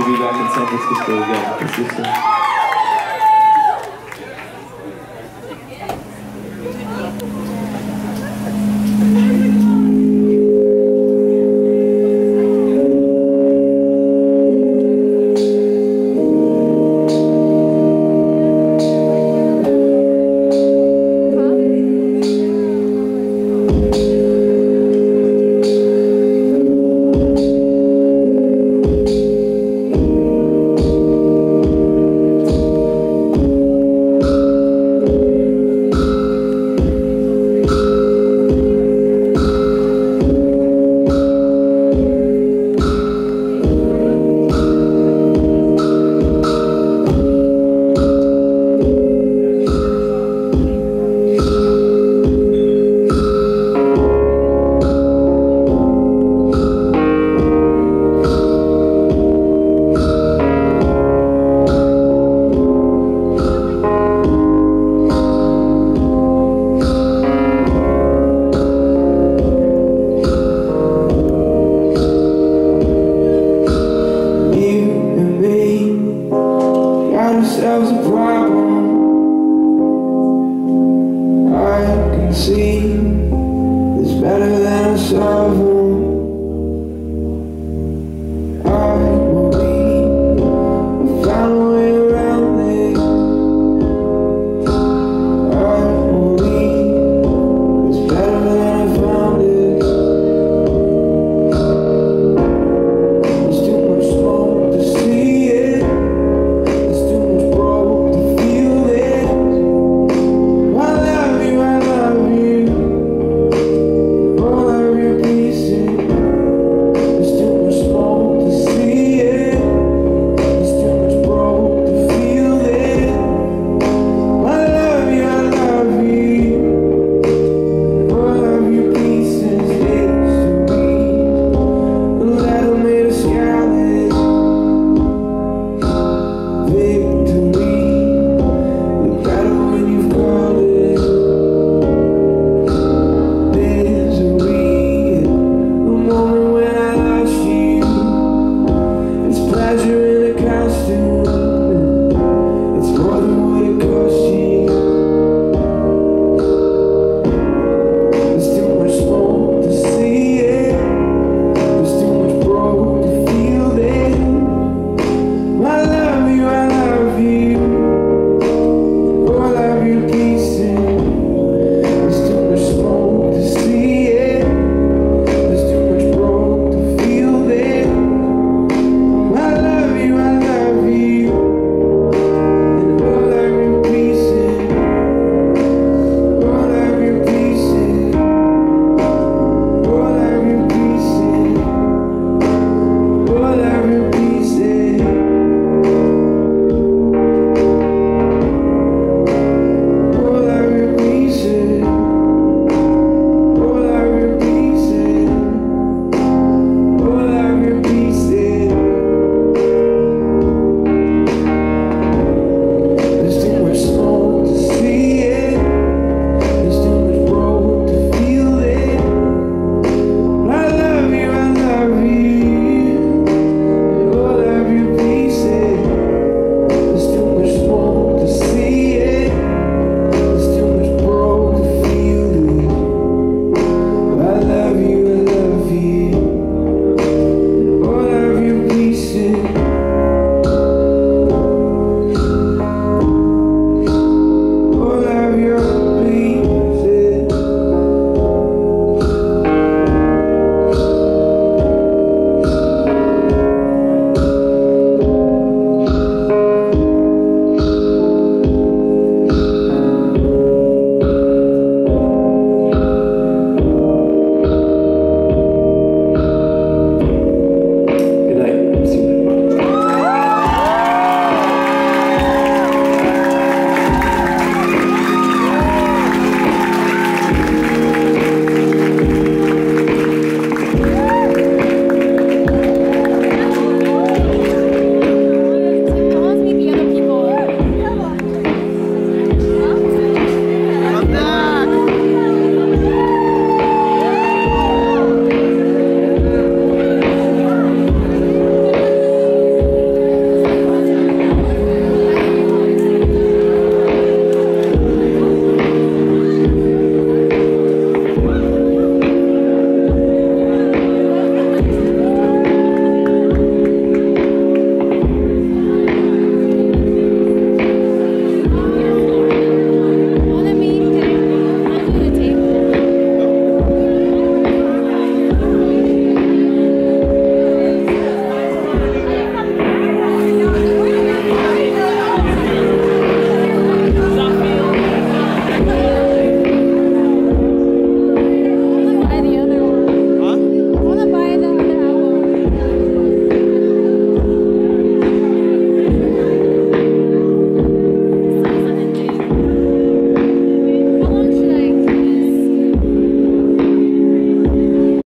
to be back in San Francisco again.